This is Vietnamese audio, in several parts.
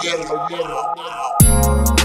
hierro, hierro. Hierro,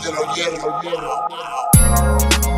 te lo hierro, hierro, hierro.